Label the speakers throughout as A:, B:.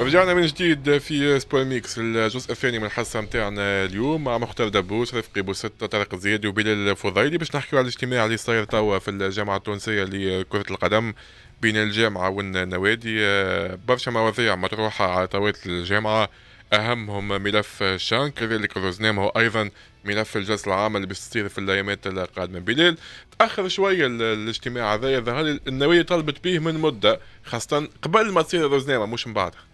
A: رجعنا من جديد في Sport Mix الجزء الثاني من الحصة نتاعنا اليوم مع مختار دبوس رفقي بوستة طارق زياد وبلال الفضيلي باش نحكيو على الاجتماع اللي صاير توا في الجامعة التونسية لكرة القدم بين الجامعة والنوادي. برشا مواضيع مطروحة على طاولة الجامعة أهمهم ملف CHAN كذلك هو أيضا ملف الجلسه العامه اللي بتصير في الأيامات القادمة. بلال تأخر شوية الاجتماع هذا ظهر النوادي طلبت به من مدة خاصة قبل ما تصير روزنامه مش من بعدها؟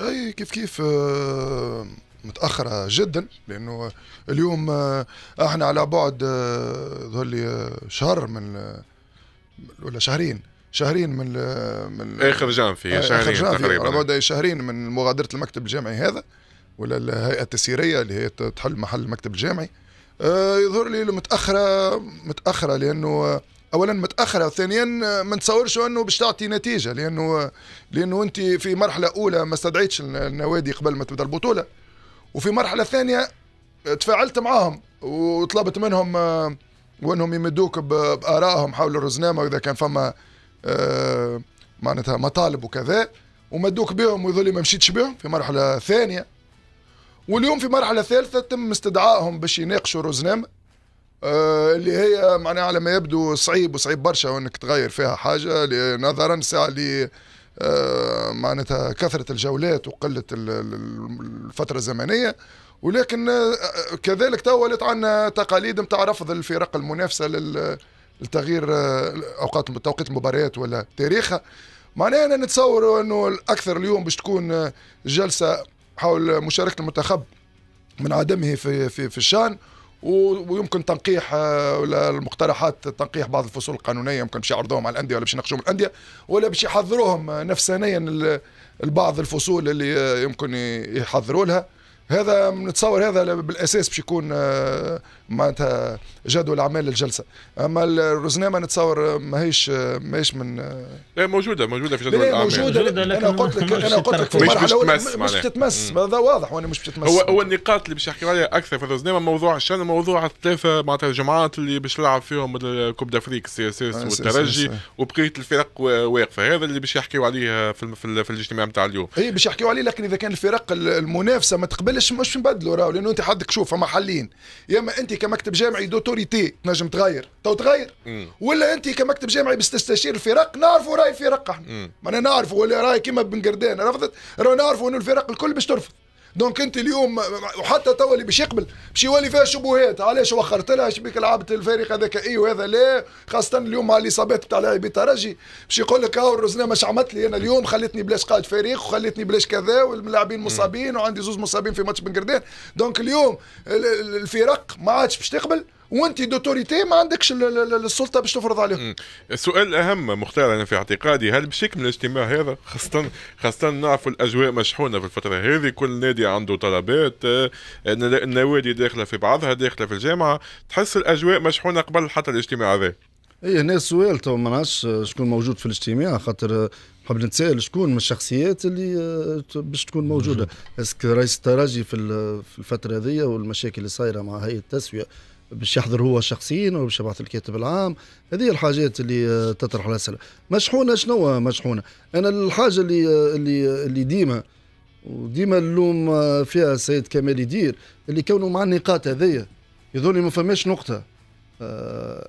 B: أي كيف كيف آه، متأخرة جدا لأنه اليوم آه، إحنا على بعد آه، ظهر لي شهر من ولا شهرين شهرين من
A: من اخر جام في شهرين
B: آخر تقريبا على بعد شهرين من مغادرة المكتب الجامعي هذا ولا الهيئة التسييرية اللي هي تحل محل المكتب الجامعي. يظهر لي متأخرة متأخرة لأنه اولا متاخره وثانيا ما نتصورش أنه باش تعطي نتيجة لأنه لأنه أنت في مرحلة أولى ما استدعيتش النوادي قبل ما تبدأ البطولة. وفي مرحلة ثانية تفاعلت معاهم وطلبت منهم وأنهم يمدوك بآرائهم حول الرزنامة واذا كان فما آه، معناتها مطالب وكذا ومدوك بهم ويظل ما مشيتش بهم في مرحلة ثانية. واليوم في مرحلة ثالثة تم استدعائهم باش يناقشوا الرزنامة. آه، اللي هي معناها على ما يبدو صعيب وصعيب برشا انك تغير فيها حاجة نظرا ساعة ل آه، معناتها كثرة الجولات وقلة الفترة الزمنية. ولكن آه، كذلك تو ولات عندنا تقاليد نتاع رفض الفرق المنافسة لتغيير أوقات توقيت المباريات ولا تاريخها. معناها أنا نتصور إنه الأكثر اليوم باش تكون جلسة حول مشاركة المنتخب من عدمه في في في ال CHAN. ويمكن تنقيح آه، المقترحات تنقيح بعض الفصول القانونية يمكن باش يعرضوهم على الأندية ولا باش يناقشوهم الأندية ولا باش يحضروهم نفسانيا البعض الفصول اللي آه، يمكن يحضروا لها. هذا نتصور هذا بالأساس باش يكون آه، معناتها جدول أعمال الجلسة. أما الرزنامه نتصور ماهيش ماهيش من
A: لا موجودة موجودة في جدول الأعمال.
B: موجودة. أنا قلت لك أنا قلت لك في
A: المرحلة مش,
B: مش تتمس. هذا واضح وأنا مش
A: بتتمس هو هو النقاط اللي باش يحكي عليها أكثر في الرزنامه موضوع ال CHAN موضوع الثلاثه معناتها الجمعيات اللي باش تلعب فيهم ال coupe d'Afrique ال CSS والترجي وبقية الفرق واقفة. هذا اللي باش يحكيوا عليه في, في, في الاجتماع نتاع اليوم.
B: اي باش يحكيوا عليه لكن إذا كان الفرق المنافسة ما تقبلش مش نبدلوا راهو لأنه أنت حدك شوف فما حلين يا إما أنت كمكتب جامعي d'autorité تنجم تغير. تو تغير. ولا انت كمكتب جامعي باش تستشير الفرق نعرفوا راي فرق إحنا ما نعرفوا ولا راي كيما بن قردان. رفضت راه نعرفوا انه الفرق الكل باش ترفض. donc انت اليوم وحتى تو اللي باش يقبل باش يولي فيها شبهات. علاش؟ وخرت لها شبيك لعبت الفريق هذاك اي وهذا لا. خاصة اليوم مع الإصابات بتاع لاعبي الترجي باش يقول لك هاو الروزنامة شعملت لي. أنا اليوم خلتني بلاش قائد فريق وخلتني بلاش كذا واللاعبين مصابين وعندي زوز مصابين في ماتش بن قردان donc اليوم الفرق ما عادش باش تقبل. وانت d'autorité ما عندكش السلطة باش تفرض عليهم.
A: السؤال الأهم مختار أنا في اعتقادي هل باش يكمل الاجتماع هذا خاصه خاصة نعرفوا الأجواء مشحونة في الفترة هذه كل نادي عنده طلبات آه، النوادي داخلة في بعضها داخلة في الجامعة تحس الأجواء مشحونة قبل حتى الاجتماع هذا؟
C: اي هنا السؤال تو ما نعرفش شكون موجود في الاجتماع خاطر حاب نتسائل شكون من الشخصيات اللي آه، باش تكون موجودة. اسك رئيس الترجي في الفترة هذه والمشاكل اللي صايرة مع هيئة التسوية باش يحضر هو شخصيا ولا باش يبعث الكاتب العام. هذه الحاجات اللي آه، تطرح الاسئله مشحونة شنو مشحونة؟ أنا الحاجة اللي آه، اللي اللي ديما وديما اللوم آه، فيها السيد كمال يدير اللي كونه مع النقاط هذيا يظن ما فماش نقطة.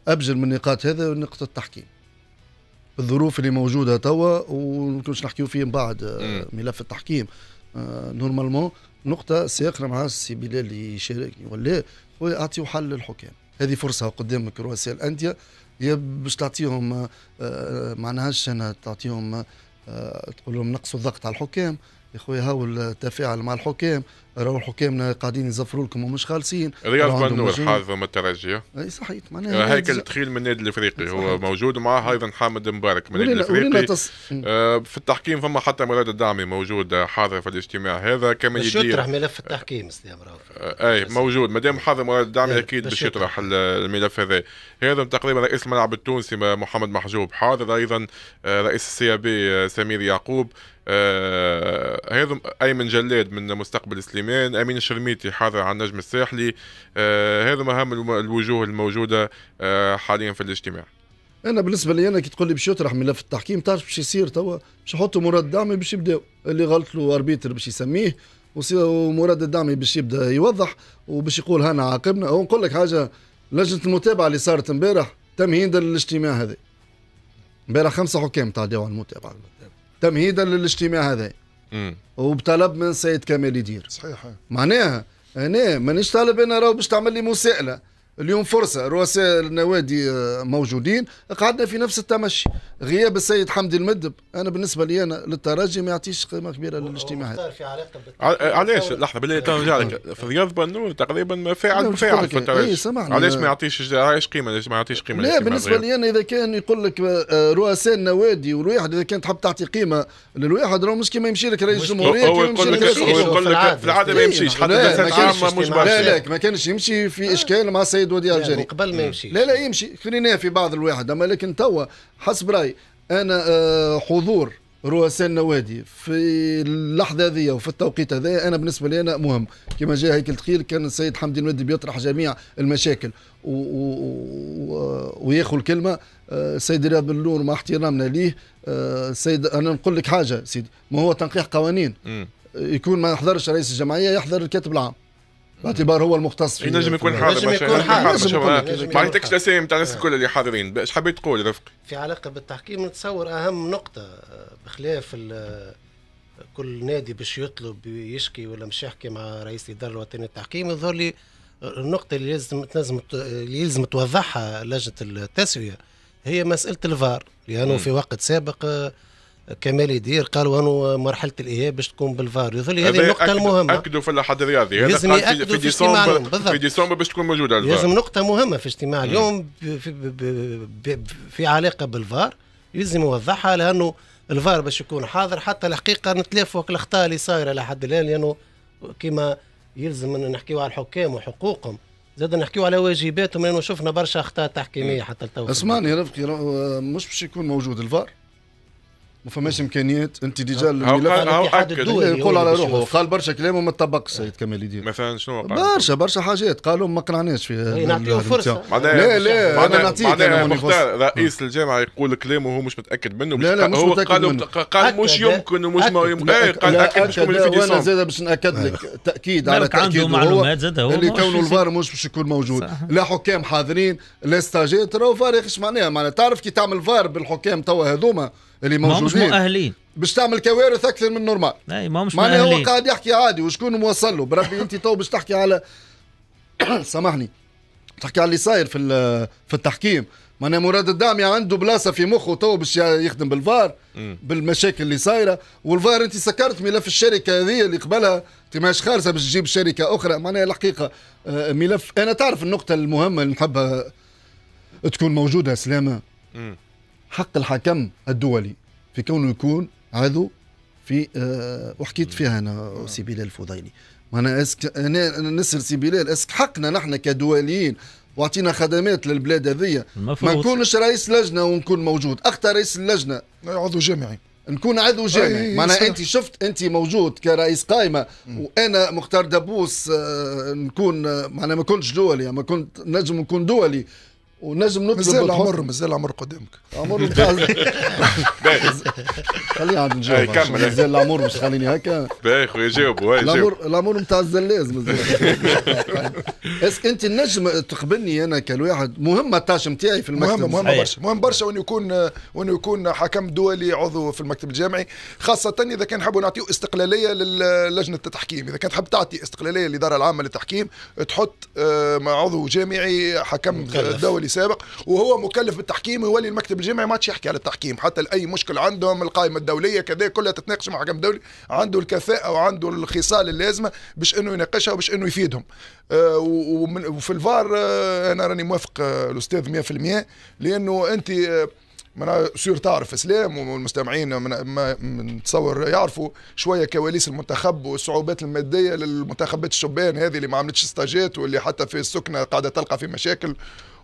C: أبجل من النقاط هذا نقطة التحكيم. الظروف اللي موجودة توا ونكونش نحكيو فيه من بعد ملف التحكيم. normalement نقطة سيقرأ مع السي بلال اللي يشارك ولا ويعطيو حل للحكام. هذه فرصة قدامك رؤساء الأندية يا باش تعطيهم آه، معناهاش أنا تعطيهم آه، تقول لهم نقصوا الضغط على الحكام. يا خويا هاو التفاعل مع الحكام راهو الحكام قاعدين يزفروا لكم ومش خالصين.
A: رياض بنور حاضر من الترجي
B: إي صحيح.
A: معناها هيكل دخيل من النادي الإفريقي. هو موجود معاه أيضا حامد مبارك من النادي الإفريقي. تص... آه في التحكيم فما حتى مراد الدعمي موجود حاضر في الاجتماع. هذا
D: كما يدير يطرح ملف التحكيم أستاذ
A: آه اي موجود. ما دام حاضر مراد الدعمي إيه، أكيد باش يطرح. الملف هذا. هذا تقريبا رئيس الملعب التونسي محمد محجوب. حاضر أيضا آه، رئيس ال CAB آه، سمير يعقوب. آه هذا أيمن جلاد من مستقبل سليمان أمين الشرميتي حاضر على النجم الساحلي. آه هذا مهام الوجوه الموجودة آه حاليا في الاجتماع.
C: أنا بالنسبة لي أنا كي تقول لي باش يطرح ملف التحكيم تعرف باش يصير توا؟ باش يحطوا مراد الدعمي باش يبداو اللي غلط له أربيتر باش يسميه ومراد الدعمي باش يبدأ يوضح وباش يقول هنا عاقبنا. ونقول لك حاجة لجنة المتابعة اللي صارت امبارح تمهيدا للاجتماع هذا. امبارح خمسة حكام تعداو على المتابعة. تمهيدا للاجتماع هذا. وبطلب من سيد كمال يدير.
B: صحيح.
C: معناها أنا مانيش طالب أنا راهو باش تعمل لي مساءلة. اليوم فرصة رؤساء النوادي آه، موجودين قعدنا في نفس التمشي. غياب السيد حمدي المدب أنا بالنسبة لي أنا للترجي ما يعطيش قيمة كبيرة للاجتماع هذا
A: علاش؟ لحظة بالله ترجع لك في رياض بنور تقريبا فاعل فاعل في الترجي علاش ما يعطيش علاش قيمة؟ ليش ما يعطيش قيمة
C: لا بالنسبة لي أنا إذا كان يقول لك آه، رؤساء النوادي والواحد إذا كان تحب تعطي قيمة للواحد راه مش كيما يمشي لك رئيس الجمهورية
A: هو يقول لك هو يقول لك في العادة ما يمشيش. حتى
C: لا لا ما كانش يمشي في إشكال مع السيد وديع الجري
D: قبل ما يمشي.
C: لا لا يمشي. خلينا في بعض الواحد أما لكن توا حسب رأيي أنا آه، حضور رؤساء النوادي في اللحظة هذه وفي التوقيت هذا أنا بالنسبة لي أنا مهم. كما جاء هيكل تخيل كان السيد حمدي المدي بيطرح جميع المشاكل. و... و... وياخذ الكلمة. السيد آه، رياض بن نور مع احترامنا ليه. السيد آه، أنا نقول لك حاجة سيدي. ما هو تنقيح قوانين. يكون ما يحضرش رئيس الجمعية يحضر الكاتب العام. باعتبار هو المختص
A: في نجم يكون حاضر
D: نجم يكون حاضر.
A: ما عطيتكش الاسامي تاع الناس الكل اللي حاضرين إيش حبيت تقول رفقي؟
D: في علاقة بالتحكيم نتصور أهم نقطة بخلاف كل نادي باش يطلب يشكي ولا مش يحكي مع رئيس الاداره الوطنيه للتحكيم يظهر لي النقطة اللي لازم تنزم اللي يلزم توضحها لجنة التسوية هي مسألة الفار. لأنه في وقت سابق كمال يدير قالوا انه مرحلة الإياب باش تكون بالفار يظل هذه النقطة المهمة.
A: أكدوا في الأحد الرياضي.
D: هذا لازم ياكدوا في, في ديسمبر
A: في ديسمبر باش تكون موجودة الفار.
D: لازم نقطة مهمة في اجتماع اليوم في, في علاقة بالفار. لازم يوضحها لأنه الفار باش يكون حاضر. حتى الحقيقة نتلافوا الأخطاء اللي صايرة لحد الآن لأنه كما يلزم أن نحكيو على الحكام وحقوقهم. زاد نحكيو على واجباتهم لأنه شفنا برشا أخطاء تحكيمية حتى التو
C: أسمعني يا رفقي مش باش يكون موجود الفار؟ ما فماش إمكانيات.
A: أنت
C: déjà يقول على روحه قال برشا كلام وما تطبقش سيد كمال الدين
A: مثلا شنو قال
C: برشا برشا حاجات قالوا ما قنعناش في
D: نعطيهم فرصة.
C: لا لا أنا نعطيك
A: معناها مختار رئيس الجامعة يقول كلام وهو مش متأكد منه
C: لا لا مش
A: هو قال
C: منه.
A: قال مش يمكن ومش ما يمكن إيه قال أكيد مش
C: وأنا زاد باش نأكد لك تأكيد على تأكيد
E: عنده معلومات زاد هو
C: اللي كونه الفار مش باش يكون موجود. لا حكام حاضرين لا ستاجيت راهو فار إيش معناها؟ معناها تعرف كي تعمل فار بالحكام توا هذوما اللي موجودين.
E: مش مؤهلين
C: باش تعمل كوارث أكثر من ال normal.
E: اي ما مش
C: معناها هو قاعد يحكي عادي وشكون موصل له؟ بربي انت تو باش تحكي على سامحني. تحكي على اللي صاير في في التحكيم. معناها مراد الدعمي عنده بلاصة في مخه تو باش يخدم بالفار بالمشاكل اللي صايرة. والفار انت سكرت ملف الشركة هذه اللي قبلها انت ماش خالصه باش تجيب شركة أخرى. معناها الحقيقة آه، ملف أنا تعرف النقطة المهمة اللي نحبها تكون موجودة سلامة. حق الحكم الدولي في كونه يكون عضو في أه وحكيت فيها أنا سي بلال الفضيلي. أنا est-ce que أنا نسال سي بلال est-ce que حقنا نحن كدوليين وأعطينا خدمات للبلاد هذيا. ما نكونش رئيس لجنة ونكون موجود. اخطا رئيس اللجنه
B: عضو جامعي.
C: نكون عضو جامعي. معناها أنت شفت أنت موجود كرئيس قائمة وأنا مختار دبوس آه نكون آه، معناها ما كنتش دولي ما كنت نجم نكون دولي. ونجم نطلب
B: مازال العمر مازال العمر قدامك.
C: عمر نتاع خليني عاد نجاوب.
A: كمل.
C: مازال العمر مش خليني هكا.
A: باهي خويا جاوبوا
C: العمر العمر نتاع الزلاز اسك انت النجم تقبلني أنا كالواحد. مهم التاش نتاعي في المكتب.
B: مهم مهم برشا. مهم برشا وانه يكون وانه يكون حكم دولي عضو في المكتب الجامعي. خاصة إذا كان حبوا نعطيو استقلالية للجنة التحكيم. إذا كانت حب تعطي استقلالية للاداره العامة للتحكيم تحط آه، مع عضو جامعي حكم دولي. سابق وهو مكلف بالتحكيم يولي المكتب الجامعي ما يحكي على التحكيم. حتى لأي مشكل عندهم القائمة الدولية كذا كلها تتناقش مع حكم دولي عنده الكفاءة وعنده الخصال اللازمة باش إنه يناقشها وباش إنه يفيدهم. آه وفي الفار آه أنا راني موافق آه الأستاذ 100% لأنه أنت آه من سير تعرف إسلام والمستمعين من نتصور يعرفوا شوية كواليس المنتخب والصعوبات المادية للمنتخبات الشبان هذه اللي ما عملتش ستاجات واللي حتى في السكنة قاعدة تلقى في مشاكل.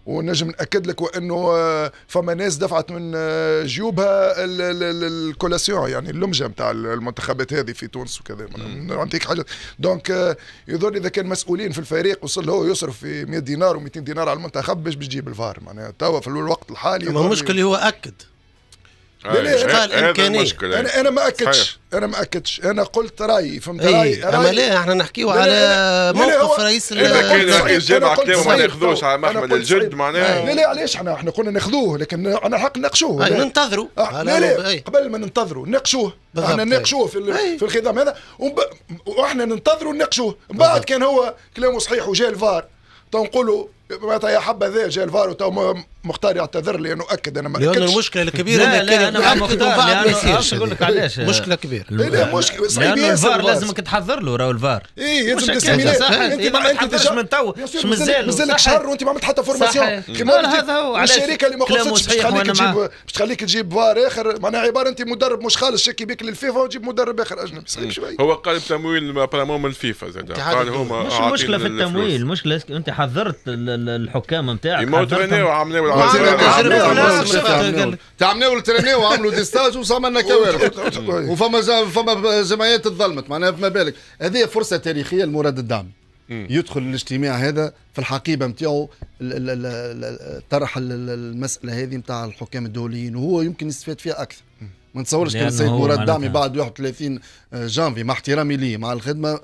B: ونجم نأكد لك وإنه آه، فما ناس دفعت من آه، جيوبها ال- ال- ال- ال collation يعني اللمجة نتاع المنتخبات هذه في تونس وكذا. نعطيك حاجة؟ donc آه، يظن إذا كان مسؤولين في الفريق وصل هو يصرف في 100 دينار و200 دينار على المنتخب باش بيجيب الفار. معناها توا في الوقت الحالي
D: المشكل اللي هو
A: أكد.
D: قال.
A: المشكلة
B: أنا أنا ما
A: صحيح.
B: اكدش أنا ما أكدش أنا قلت رأيي فهمت
D: اي
B: رأيي
D: أما لا إحنا نحكيو
B: لا، لا،
D: على
B: لا، لا،
D: موقف رئيس
B: أنا
A: كان رئيس
B: قلت
A: كلامه ما. ناخذوش على محمل الجد. معناها
B: لا لا علاش إحنا إحنا كنا ناخذوه لكن أنا الحق نناقشوه.
D: ننتظروا
B: آه، لا لا. قبل ما ننتظروا نناقشوه
D: إحنا.
B: نناقشوه في. في الخضم هذا. وإحنا ننتظروا نناقشوه من بعد. كان هو كلامه صحيح وجاء الفار تو نقولوا معناتها يا حبة ذا جاء الفار وتو مختار يعتذر لأنه اكد أنا ما لأنه
D: المشكلة الكبيره
E: لا
D: إنه
E: لا أنا مع نقول لك. علاش
D: مشكلة كبيرة
B: لا، لا، مشكلة- صعيب
E: لأنه
B: ياسر
E: الفار. لازمك تحضر له راهو الفار إيه
B: يلزم
E: هكاك،
B: تسمي
E: أنت ما تحضرش من تو،
B: مازال-
E: مازال.
B: شهر وأنت ما عملت حتى formation
E: هذا هو،
B: الشركة اللي ما خلصتش باش تخليك تجيب. باش تخليك تجيب فار آخر معناها عبارة أنت مدرب مش خالص تشكي بيك للفيفا وتجيب مدرب آخر أجنبي صعيب شوي
A: هو قال بتمويل apparemment من الفيفا زاد قال. هما
E: مش المشكلة في. التمويل المشكلة أنت ال- الحكام نتاعك
A: يموتوا. عملوا.
C: تعملوا التريني وعملوا دي ستاج وصمنا كوارث وفما فما جمعيات تظلمت معناها فما بالك هذه فرصه تاريخيه لمراد الدعم يدخل الاجتماع هذا في الحقيبه نتاعو طرح ال- ال- المساله هذه نتاع الحكام الدوليين وهو يمكن يستفاد فيها أكثر ما نتصورش كان السيد مراد دعمي بعد 31 جانفي مع احترامي ليه مع الخدمه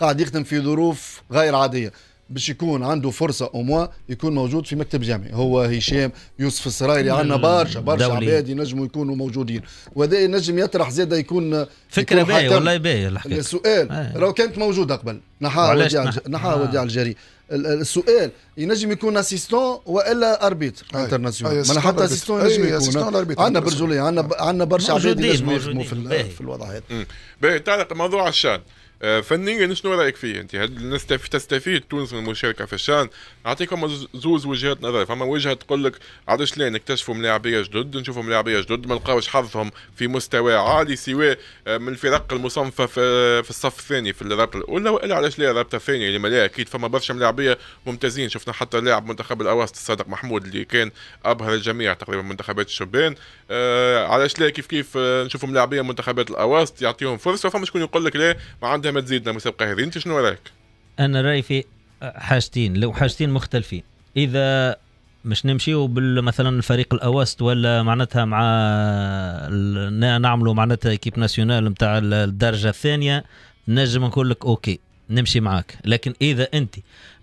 C: قاعد يخدم في ظروف غير عاديه باش يكون عنده فرصة أو موا يكون موجود في مكتب جامعي هو هشام يوسف السرايري عندنا برشا برشا. عباد ينجموا يكونوا موجودين وهذا ينجم يطرح زاده يكون
E: فكرة
C: باهية.
E: والله باهية الحقيقة
C: السؤال
E: آه.
C: لو كانت موجودة قبل
E: وعلاش
C: وديع
E: نح-
C: الج- نحاها. وديع الجري ال- ال- السؤال ينجم يكون assistant
B: وإلا
C: arbitre.
B: international
C: ما حتى.
B: assistant
C: ينجم يكون. عندنا برجولية عندنا عندنا برشا عباد ينجموا يخدموا في الوضع هذا.
A: باهي تعلق موضوع الشان فنيا شنو رأيك فيه أنت؟ هل تستفيد تونس من المشاركه في الشأن؟ نعطيكم زوز وجهات نظر. فما وجهة تقول لك علاش لا نكتشفوا ملاعبية جدد؟ نشوفوا ملاعبية جدد ما نلقاوش حظهم في مستوى عالي سواء آه، من الفرق المصنفة في في الصف الثاني في الرابطة. الاولى وإلا علاش لا الرابطة الثانية؟ اللي ما لا أكيد فما برشا ملاعبية ممتازين. شفنا حتى لاعب منتخب الأواسط الصادق محمود اللي كان أبهر الجميع تقريبا منتخبات الشبان. آه علاش لا كيف كيف آه نشوفوا ملاعبية منتخبات الأواسط؟ يعطيهم فرصة. فما شكون يقول لك لا ما ما تزيدنا المسابقه هذه؟ أنت شنو رأيك؟
E: أنا رأيي في حاجتين لو حاجتين مختلفين. إذا مش نمشيو مثلا الفريق الاوسط ولا معناتها مع نعملوا معناتها équipe nationale نتاع الدرجة الثانية نجم نقول لك OK نمشي معاك. لكن إذا أنت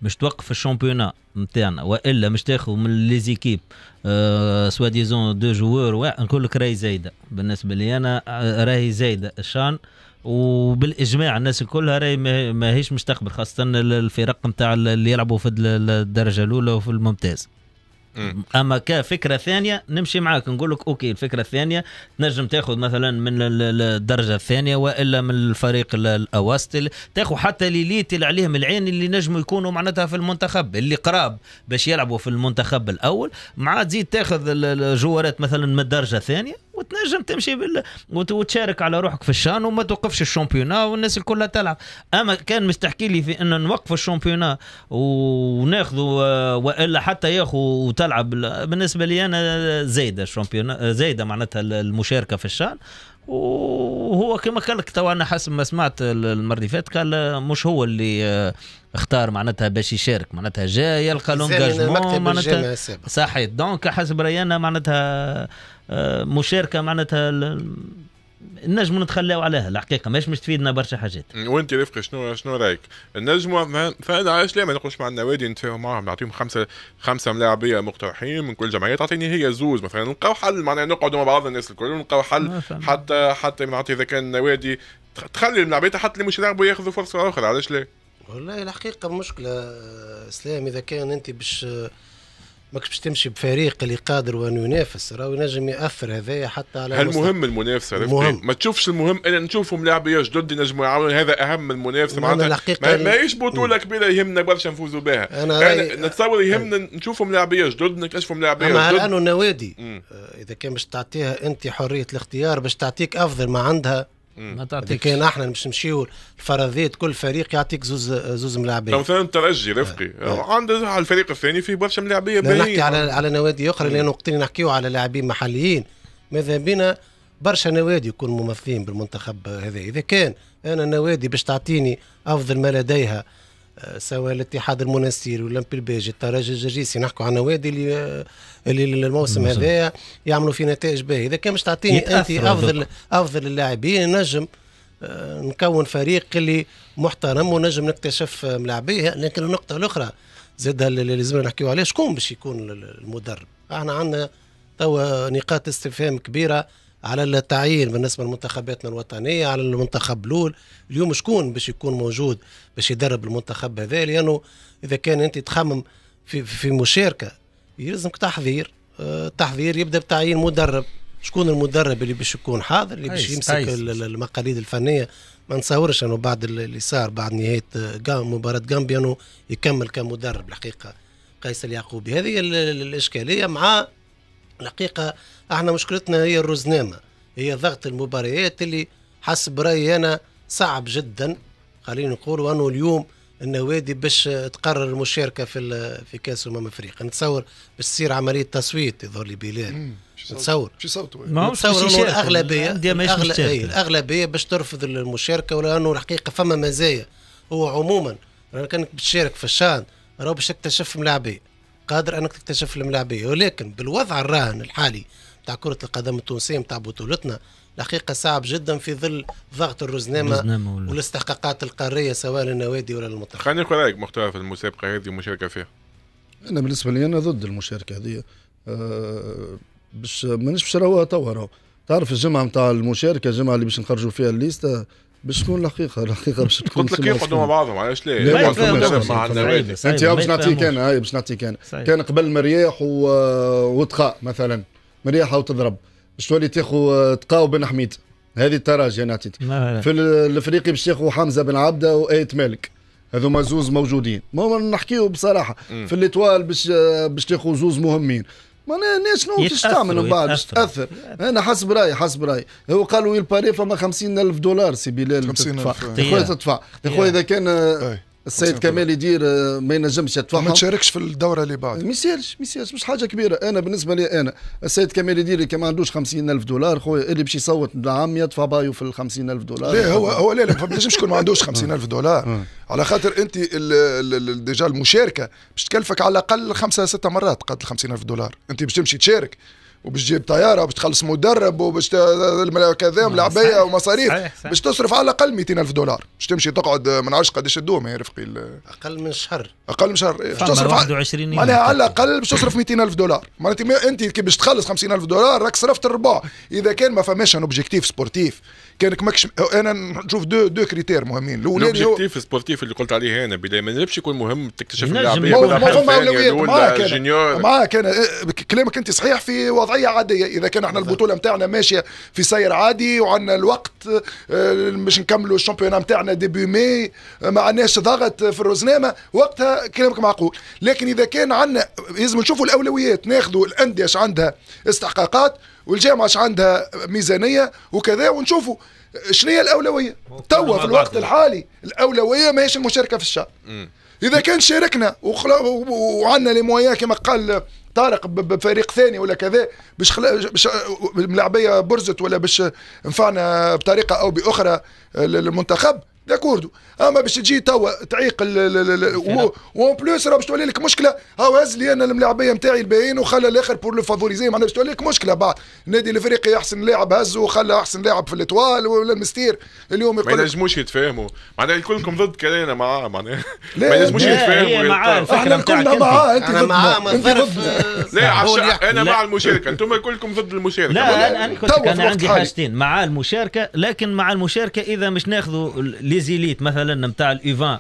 E: مش توقف ال championnat نتاعنا وإلا مش تاخذ من les équipes آه soi-disant deux joueurs نقول لك راهي زايدة. بالنسبة لي أنا آه، راهي زايدة الشان وبالإجماع الناس كلها راهي ما- ماهيش مستقبل خاصة ال- الفرق نتاع اللي يلعبوا في ال- الدرجة الأولى وفي الممتاز
A: مم.
E: أما كفكرة ثانية نمشي معاك نقول لك OK الفكرة الثانية تنجم تاخذ مثلا من ال- ال- الدرجة الثانية وإلا من الفريق ال- الاواسط تاخذ حتى les élites اللي عليهم العين اللي نجموا يكونوا معناتها في المنتخب اللي قراب باش يلعبوا في المنتخب الأول مع تزيد تاخذ ال- الجوارات مثلا من الدرجه الثانية وتنجم تمشي بال... وت- وتشارك على روحك في الشان وما توقفش الشامبيونا والناس الكلها تلعب. أما كان مستحكي لي في ان نوقف الشامبيونا وناخذوا آه، وإلا حتى ياخذ وتلعب. ال- بالنسبة لي أنا زايدة الشامبيونا آه، زايدة معناتها المشاركة في الشان. وهو كما قال لك تو أنا حسب ما سمعت ال- المرة اللي فاتت قال مش هو اللي آه، اختار معناتها باش يشارك. معناتها جاء يلقى لونجاجمون معناتها صحيح. دونك حسب رأيي أنا معناتها آه، مشاركه معناتها ال- نجم نتخلاو عليها الحقيقة ماش مش تفيدنا برشا حاجات
A: وانت رفقي شنو شنو رأيك؟ النجموا ما- فانا علاش لا ما نقولش مع النوادي نتفاهم معاهم نعطيهم خمسه خمسة ملاعبية مقترحين من كل جمعية تعطيني هي زوز مثلا نلقاو حل معناها نقعدوا مع بعض الناس الكل ونلقاو حل. حتى حتى نعطي إذا كان النوادي تخ- تخلي الملاعبية حتى اللي مش يلعبوا ياخذوا فرصة أخرى علاش لا؟
D: والله الحقيقة مشكلة اسلام إذا كان أنت باش آه، ماكش باش تمشي بفريق اللي قادر وان ينافس. راهو ينجم يأثر هذايا حتى على
A: هل مهم المنافسة؟
D: مهم.
A: ما تشوفش المهم ان نشوفوا ملاعبيه جدد ينجموا يعاونوا هذا أهم من المنافسة.
D: ما أنا
A: معناتها
D: الحقيقة
A: ما, ماهيش بطولة كبيرة يهمنا برشا نفوزوا بها.
D: أنا
A: يعني
D: رأيي-
A: نتصور يهمنا نشوفوا ملاعبيه جدد نكتشفوا ملاعبيه
D: أما هل
A: جدد.
D: أنه النوادي. آه، إذا كان باش تعطيها أنت حرية الاختيار باش تعطيك أفضل ما عندها
E: ما تعطيك
D: كان إحنا مش نمشيو الفرضيات كل فريق يعطيك زوز زوز ملاعبين.
A: مثلا الترجي رفقي. عنده على الفريق الثاني في برشا ملاعبية
D: لا نحكي
A: باهيين.
D: على على نوادي أخرى لأن وقتين نحكيو على لاعبين محليين. ماذا بينا؟ برشا نوادي يكونوا ممثلين بالمنتخب هذا. إذا كان أنا نوادي باش تعطيني أفضل ما لديها آه، سواء الاتحاد المنستير ولا الباجي الترجي الجرجيسي نحكوا عن نوادي اللي اللي الموسم هذا يعملوا في نتائج باهية. إذا كان باش تعطيني
E: أنت
D: أفضل
E: هذوك.
D: أفضل اللاعبين نجم آه، نكون فريق اللي محترم ونجم نكتشف ملاعبيه. لكن النقطة الأخرى زاد اللي لازمنا نحكيو عليه شكون باش يكون المدرب؟ إحنا عندنا توا نقاط استفهام كبيرة. على التعيين بالنسبة لمنتخباتنا الوطنية على المنتخب الأول. اليوم شكون باش يكون موجود باش يدرب المنتخب هذا؟ لأنه إذا كان أنت تخمم في في مشاركة يلزمك تحضير. آه، التحضير يبدأ بتعيين مدرب. شكون المدرب اللي باش يكون حاضر اللي باش يمسك المقاليد الفنية؟ ما نتصورش انه بعد ال- اللي صار بعد نهاية آه، جام- مباراة جامبيا إنه يكمل كمدرب. الحقيقة قيس اليعقوبي. هذه ال- ال- الإشكالية مع الحقيقة إحنا مشكلتنا هي الرزنامة هي ضغط المباريات اللي حسب رأيي أنا صعب جدا. خلينا نقولوا انه اليوم النوادي باش تقرر المشاركة في ال- في كأس أمم أفريقيا. نتصور باش تصير عملية تصويت يظهر لي بلال. نتصور.
B: شو
E: ما
D: نتصور
E: أنه.
D: الاغلبيه
E: الأندية ماهيش
D: الأغل-
E: مشاركة.
D: أي، الأغلبية باش ترفض المشاركة ولأنه الحقيقة فما مزايا. هو عموما كانك بتشارك في الشان راهو باش تكتشف ملاعبيه قادر أنك تكتشف الملاعبيه ولكن بالوضع الراهن الحالي بتاع كرة القدم التونسية بتاع بطولتنا. الحقيقة صعب جدا في ظل ضغط
E: الرزنامة
D: والاستحقاقات القارية سواء للنوادي ولا للمنتخب.
A: خليني ناخذ رايك مختار في المسابقة هذه والمشاركه فيها.
C: أنا بالنسبة لي أنا ضد المشاركة هذه. أه باش مانيش باش نراوها توا راهو. تعرف الجمعة نتاع المشاركة الجمعة اللي باش نخرجوا فيها الليستة باش تكون الحقيقة الحقيقة باش تكون
A: قلت لك يقعدوا مع. بعضهم علاش لا؟
E: أنت
C: باش نعطيك. أنا باش نعطيك أنا.
E: صحيح.
C: كان قبل مرياح و... وتقاء مثلا. مرياح وتضرب. باش تولي تاخذ تقاء وبن حميد. هذه التراجي أنا عطيت
E: ما-
C: في ال- الافريقي باش تاخذ حمزه بن عبده وايت مالك. هذوما زوز موجودين. ما هو نحكيو بصراحة.
A: مم.
C: في الاطوال باش باش تاخذ زوز مهمين. ما أنا شنو؟ باش تعمل من بعد باش. تأثر. أنا حسب رأيي حسب رأيي. هو قالوا يلباري فما 50 ألف دولار سي بلال
B: 50
C: تدفع. يا. خويا تدفع. يا خويا إذا كان آه،
B: أي.
C: السيد
B: 50
C: كمال يدير آه، ما ينجمش
B: ما
C: يدفعهم
B: تشاركش في الدورة اللي بعد.
C: ما يسالش ما يسالش مش حاجة كبيرة. أنا بالنسبة لي أنا السيد كمال يدير كان ما عندوش 50 ألف دولار خويا اللي باش يصوت العام يدفع بايو في ال 50 ألف دولار.
B: لا هو هو لا لا ما بنجمش يكون ما عندوش 50 ألف دولار. على خاطر أنت ال- ال- ال- déjà المشاركة باش تكلفك على الأقل خمسة ستة مرات قد ال 50 ألف دولار. أنت باش تمشي تشارك. وباش تجيب طيارة وباش تخلص مدرب وباش كذا ملاعبيه
E: صحيح.
B: ومصاريف
E: صحيح، صحيح.
B: باش تصرف على الأقل 200 ألف دولار باش تمشي تقعد ما نعرفش قداش تدوم يا رفقي
D: أقل من شهر
B: أقل من شهر باش
E: فما
B: تصرف على-
E: 21 يوم.
B: معناها على الأقل باش تصرف 200 ألف دولار معناتها أنت كي باش تخلص 50 ألف دولار راك صرفت الربع إذا كان ما فماش un objectif sportif كانك ماكش أنا نشوف deux deux critères مهمين. الأولاني هو
A: ال objectif sportif اللي قلت عليه هنا بداية ما نجمش يكون مهم تكتشف.
B: ما
A: ولا الأولى،
B: معاك
A: أنا.
B: معاك أنا. إيه، كلامك أنت صحيح في وضعية عادية. إذا كان إحنا البطولة نتاعنا ماشية في سير عادي وعندنا الوقت آه، باش نكملوا ال championnat نتاعنا depuis mai آه، ما عندناش ضغط في الرزنامه وقتها كلامك معقول. لكن إذا كان عندنا لازم نشوفوا الأولويات ناخذوا الأندية اش عندها استحقاقات والجامعة عندها ميزانية وكذا ونشوفوا شنو هي الأولوية؟ توا في الوقت الحالي. الأولوية ماهيش المشاركة في الشعب. إذا كان شاركنا وعندنا لي مويا كما قال طارق بفريق ثاني ولا كذا باش خلا باش الملاعبية برزت ولا باش نفعنا بطريقة أو بأخرى للمنتخب d'accord. اما باش تجي توا تعيق و en plus راه باش تولي لك مشكلة. هاو هز لي أنا الملاعبية نتاعي الباهيين وخلى الآخر pour le favoriser معناها باش تولي لك مشكلة. بعد النادي الافريقي احسن لاعب هز وخلى أحسن لاعب في الإطوال ولا المستير. اليوم
A: ما
B: يقول لك
A: ينجموش يتفاهموا. معناها كلكم ضد كلامنا معاه معناها. ما ينجموش يتفاهموا
E: إحنا
B: كلنا. معاه أنت
D: أنا معاه
B: ضدنا
D: من
B: انت
D: آه،
A: لا.
E: أنا.
A: مع المشاركة. أنتم كلكم ضد المشاركة.
E: لا أنا
B: في أنا
E: عندي. حاجتين. مع المشاركة لكن مع المشاركة إذا مش ناخذوا ليزيليت مثلا نتاع
A: الإيفان.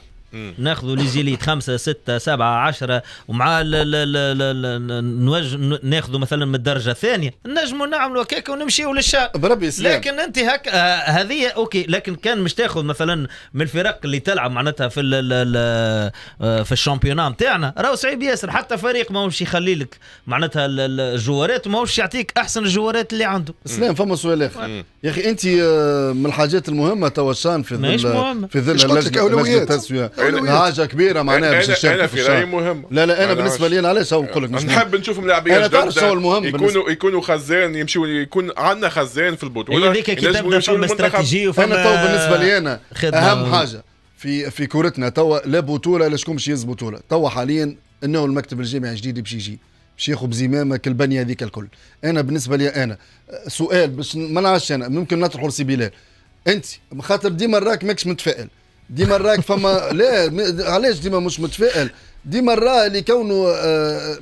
E: ناخذوا لي جيليت خمسة ستة سبعة عشرة ومع ال- ال- ال- ال- ال- نوج ناخذوا مثلا من الدرجة الثانية نجموا نعملوا هكاك ونمشيوا للشاب
C: بربي يسلم
E: لكن أنت هك آه، هذه أوكي لكن كان مش تاخذ مثلا من الفرق اللي تلعب معناتها في ال ال ال آه، في الشامبيونا نتاعنا راهو صعيب ياسر حتى فريق ما مش يخلي لك معناتها ال- ال- الجوارات وما مش يعطيك أحسن الجوارات اللي عنده.
C: اسلام فما سؤال آخر.
A: مم.
C: يا أخي أنت آه، من الحاجات المهمة توا في ظل. في ظل
B: مش قلت
C: حاجة كبيرة معناها باش
A: أنا
C: نشاركوا
A: أنا
C: في رأيي
A: مهم.
C: لا لا
A: أنا
C: أنا
A: بالنسبة.
C: لي أنا علاش نقول لك مش
A: نحب نشوفهم لاعبين
C: أنا تعرف شو المهم
A: يكونوا يكونوا خزان يمشوا يكون عندنا خزان في البطولة.
E: هي ذيك كي
A: تبدأ
E: فما. استراتيجية وفما
C: أنا تو بالنسبة لي أنا
E: أهم
C: حاجة في في كورتنا توا لا بطولة لا شكون باش يهز بطولة. توا حاليا إنه المكتب الجامعي الجديد باش يجي باش ياخذ بزمامه كل البنيه هذيك الكل. أنا بالنسبة لي أنا. سؤال باش ما نعرفش أنا ممكن نطرحه لسي بلال. أنت خاطر ديما راك ماكش متفائل. ديما راك فما لا علاش ديما مش متفائل؟ ديما راه اللي كونه آه،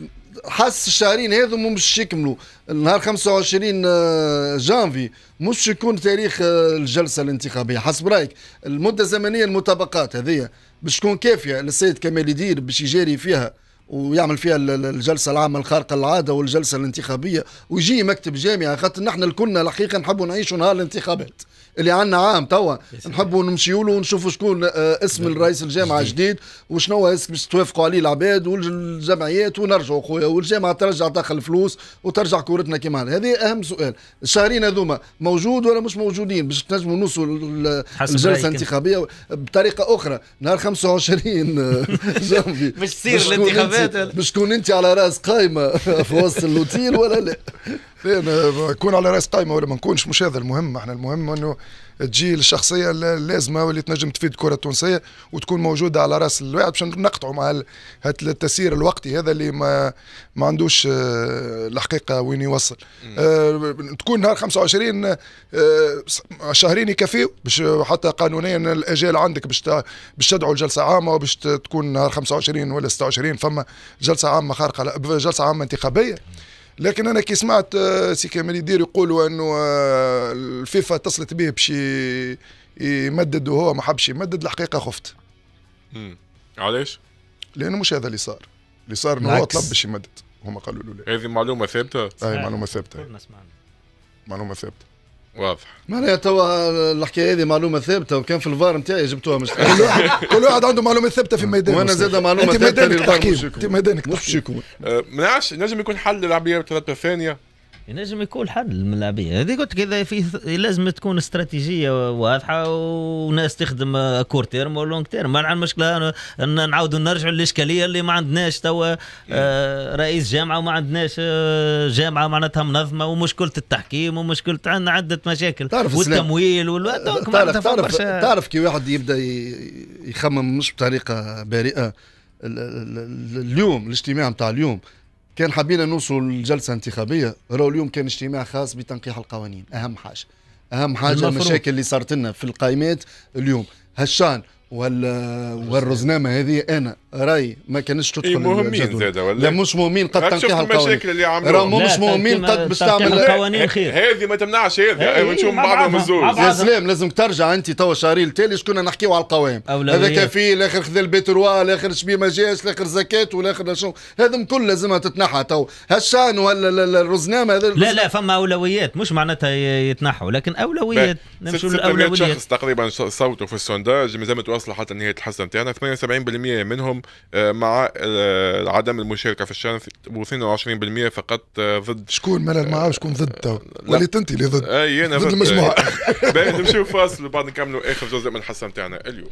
C: حس الشهرين هذو مش يكملوا. النهار 25 آه، جانفي مش يكون تاريخ آه، الجلسة الانتخابية. حسب رأيك المدة الزمنية المتبقات هذه باش تكون كافية للسيد كمال يدير باش يجاري فيها. ويعمل فيها ال- ال- الجلسة العامة الخارقة للعادة والجلسة الانتخابية ويجي مكتب جامعه خاطر نحن الكلنا الحقيقة نحبوا نعيشوا نهار الانتخابات. اللي عندنا عام توا. نحبوا نمشيوا له ونشوفوا شكون آه، اسم الرئيس الجامعة جديد. وشنو اسم باش توافقوا عليه العباد والجمعيات ونرجعوا خويا. والجامعة ترجع دخل فلوس وترجع كورتنا كما هذه. أهم سؤال. الشهرين هذوما موجود ولا مش موجودين؟ باش تنجموا نوصلوا
E: الجلسة.
C: الانتخابية بطريقة أخرى. نهار 25 جانفي
E: باش تصير الانتخابات؟
C: باش تكون انت على راس قايمة في وسط اللوتيل ولا لا.
B: لا أنا نكون على راس قائمه ولا ما نكونش مش هذا المهم إحنا المهم انه تجي الشخصية اللازمه واللي تنجم تفيد الكرة التونسية وتكون موجودة على رأس الواحد باش نقطعوا مع التسيير الوقتي هذا اللي ما ما عندوش آه، الحقيقة وين يوصل. آه، تكون نهار 25 آه، شهرين يكفيو باش حتى قانونيا الاجال عندك باش باش تدعو لجلسة عامة وباش تكون نهار 25 ولا 26 فما جلسة عامة خارقة جلسة عامة انتخابية. لكن أنا كي سمعت آه، سي كمال يدير يقولوا إنه آه، الفيفا اتصلت به باش يمدد وهو ما حبش يمدد الحقيقة خفت.
A: مم. علاش؟
B: لأنه مش هذا اللي صار. اللي صار إنه هو. طلب باش يمدد هما قالوا له لا.
A: هذه معلومة ثابتة؟
B: هاي معلومة ثابتة.
E: كلنا سمعنا.
B: معلومة ثابتة.
A: واضح.
C: معناها توا الحكاية هذه معلومة ثابتة وكان في الفار نتاعي جبتوها مش
B: كل واحد كل واحد عنده معلومة ثابتة في ميدانه
C: وأنا زاد
B: معلومة
C: ثابتة
B: ميدانك
C: للفار
B: تحكيم
C: مش
B: أنت
C: يكون.
B: ميدانك
C: مش يكون
A: أه، ما نعرفش نجم يكون حل للعبيه بثلاثه ثانية.
E: ينجم يكون حل من اللاعبيه هذه قلت لك اذا في لازم تكون استراتيجية واضحة وناس تخدم court terme و long terme ما عندنا مشكلة أن نعاودوا نرجعوا للإشكالية اللي ما عندناش توا آه، رئيس جامعة وما عندناش آه، جامعة معناتها منظمة ومشكله التحكيم ومشكله عندنا عدة مشاكل
C: تعرف.
E: والتمويل وال...
C: تعرف تعرف تعرف كي واحد يبدأ يخمم مش بطريقة ال- اليوم الاجتماع نتاع اليوم كان حبينا نوصلوا لجلسة انتخابية. راهو اليوم كان اجتماع خاص بتنقيح القوانين. أهم حاجة. أهم
E: حاجة.
C: المشاكل اللي صارت لنا في القائمات اليوم. هالشأن وال والرزنامة هذه أنا رأي ما كانش تدخل
A: اي مهمين
C: الجدول.
A: زادة ولا؟
C: لا مش مهمين قد تنقيح القوانين.
A: المشاكل اللي عملوها
C: مش مهمين قد باش تعمل
E: القوانين خير.
A: هذه ما تمنعش
E: إيه،
A: هذه نشوف
E: مع
A: بعضهم الزوز
C: يا. سلام لازم ترجع أنت توا شهرين التالي شكون نحكيو على القوائم. هذا كفيل الآخر خذ البتروا الآخر شبيه ما جاش الآخر زكاة والآخر شنو. هذم كل لازمها تتنحى تو هالشأن ولا ال- ال- الرزنامة هذا
E: لا لا فما أولويات مش معناتها يتنحوا لكن أولويات نمشوا
A: 600
E: للأولويات.
A: شخص تقريبا صوتوا في السونداج ما زالت واصله حتى نهايه الحصه نتاعنا 78% منهم آه، مع آه، عدم المشاركة في الشان و22% فقط آه، ضد.
B: شكون ملل معاه وشكون ضد؟ تو. وليت انت اللي ضد.
A: أي أنا
B: ضد
A: ضد.
B: المجموعة.
A: باهي نمشيو فاصل وبعد نكملوا آخر جزء من الحصه نتاعنا اليوم.